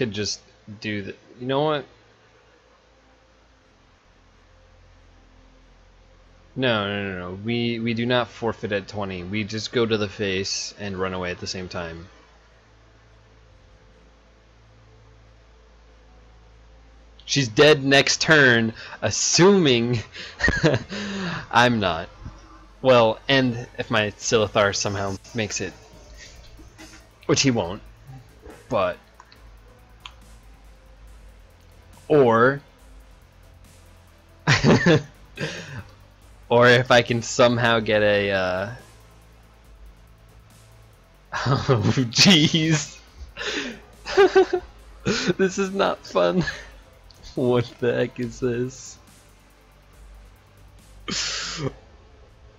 could just do the. You know what? No, no, no, no. We we do not forfeit at 20. We just go to the face and run away at the same time. She's dead next turn, assuming I'm not. Well, and if my Silithar somehow makes it, which he won't, but or or if I can somehow get a uh oh jeez. This is not fun. What the heck is this?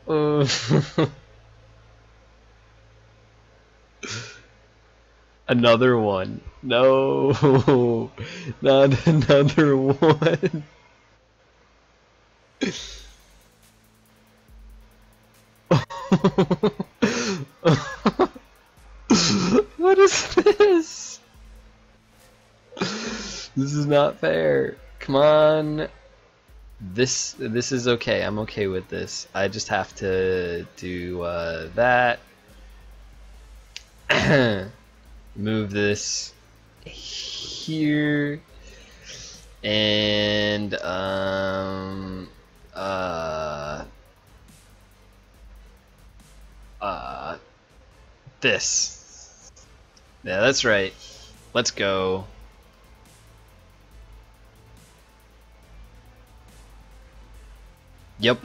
Uh, another one no not another one what is this? This is not fair. Come on. This this is okay. I'm okay with this. I just have to do uh, that. Move this here and um uh uh, this. Yeah, that's right. Let's go. Yep.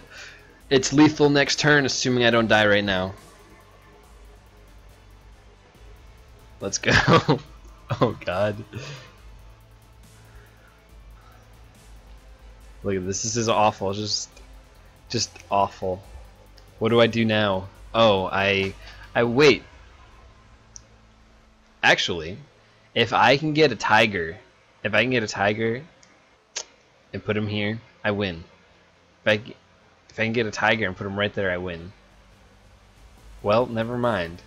It's lethal next turn, assuming I don't die right now. Let's go. oh god. Look at this. This is awful. Just, just awful. What do I do now? Oh, I, I wait. Actually, if I can get a tiger, if I can get a tiger and put him here, I win. If I, if I can get a tiger and put him right there, I win. Well, never mind.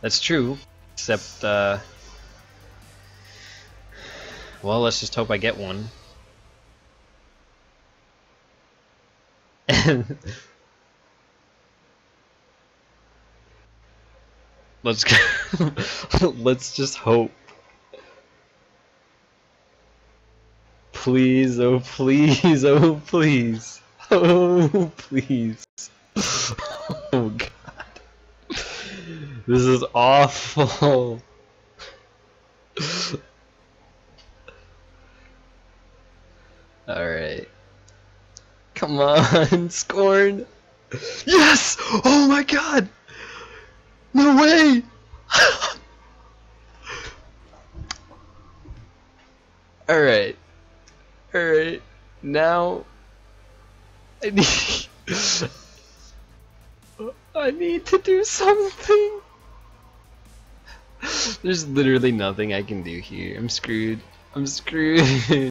That's true, except, uh, well, let's just hope I get one. let's go. let's just hope. Please, oh please, oh please. Oh please. Oh god. This is awful. Alright. Come on, Skorn. Yes! Oh my god! No way! Alright. Alright. Now I need I need to do something. There's literally nothing I can do here. I'm screwed. I'm screwed.